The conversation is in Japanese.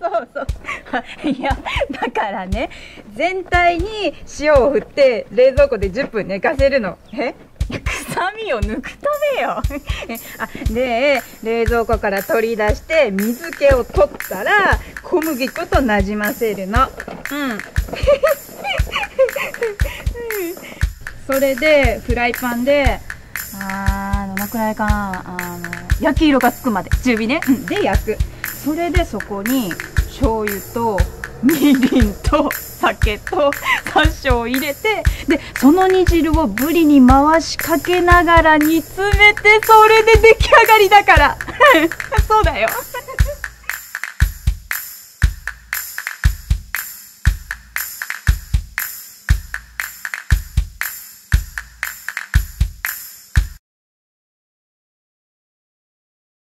そうそうそう。い。やだからね全体に塩を振って冷蔵庫で10分寝かせるの。え？臭みを抜くためよ。あで冷蔵庫から取り出して水気を取ったら小麦粉となじませるの。うん。それでフライパンであーどのくらいかな。あの焼き色がつくまで。中火ね、うん、で焼く。それでそこに醤油とみりんと酒と山椒を入れてでその煮汁をぶりに回しかけながら煮詰めてそれで出来上がりだから。そうだよ。